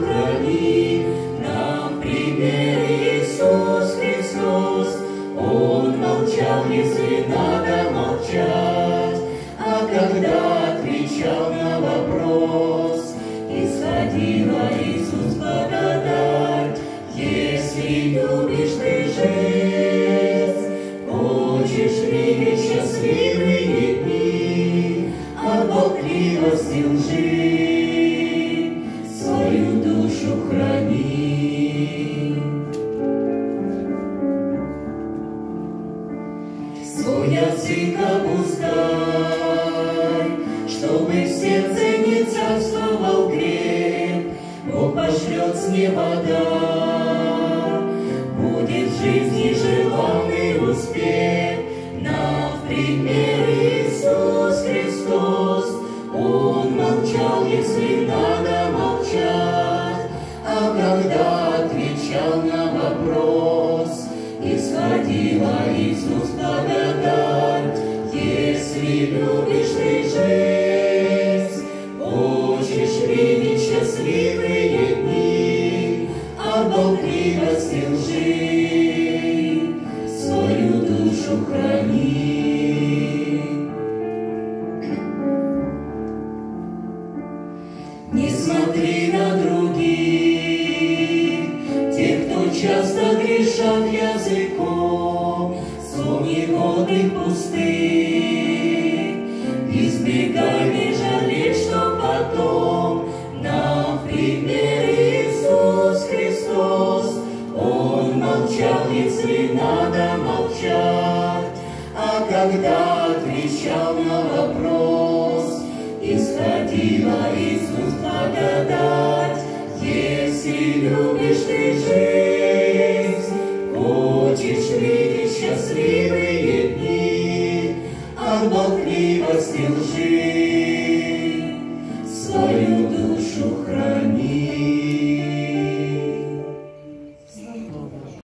храни, нам пример Иисус Христос. Он молчал, если надо молчать, а когда отвечал на вопрос, исходила Иисус благодать. Если любишь Свой язык опускай, чтобы в сердце не царствовал грех, Бог пошлет с неба дар. Будет в жизни желанный успех, нам в пример Иисус Христос. Он молчал, если надо молчать, а когда отвечал на вопрос, исходила Иисус благодать. Любишь ты хочешь видеть счастливые дни, от болтливости лжи свою душу храни. Не смотри на других, тех, кто часто грешат языком, вспомни годы пустых. Избегай не жалеть, потом нам пример Иисус Христос. Он молчал, если надо молчать, а когда отвечал на вопрос, исходила Иисус благодать. От болтливости лжи свою душу храни.